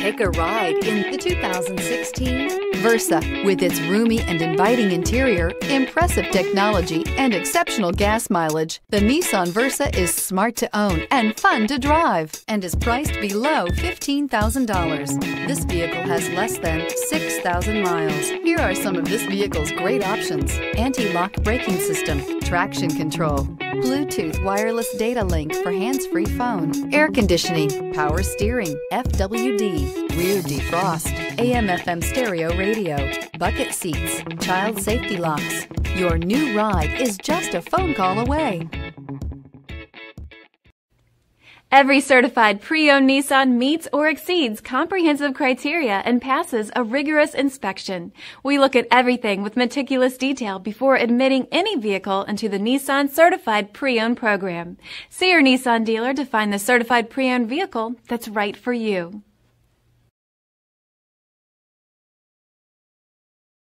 Take a ride in the 2016 Versa. With its roomy and inviting interior, impressive technology, and exceptional gas mileage, the Nissan Versa is smart to own and fun to drive and is priced below $15,000. This vehicle has less than 6,000 miles. Here are some of this vehicle's great options. Anti-lock braking system, traction control, Bluetooth wireless data link for hands-free phone, air conditioning, power steering, FWD, rear defrost, AM FM stereo radio, bucket seats, child safety locks. Your new ride is just a phone call away. Every certified pre-owned Nissan meets or exceeds comprehensive criteria and passes a rigorous inspection. We look at everything with meticulous detail before admitting any vehicle into the Nissan Certified Pre-Owned program. See your Nissan dealer to find the certified pre-owned vehicle that's right for you.